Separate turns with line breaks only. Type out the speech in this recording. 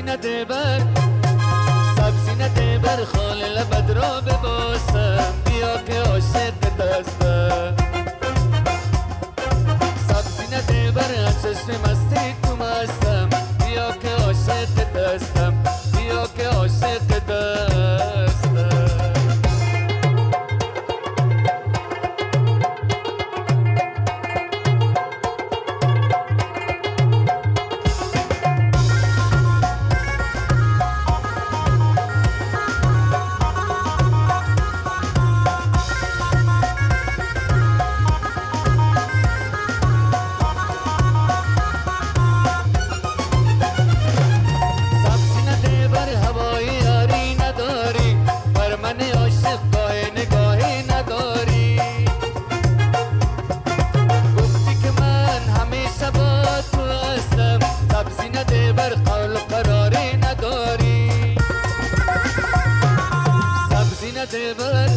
سبزی نده بر سبزی نده بر خال لبد را بباسم. بیا که عاشق دستم. سبزی نده بر از چشم مستی devil